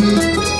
Música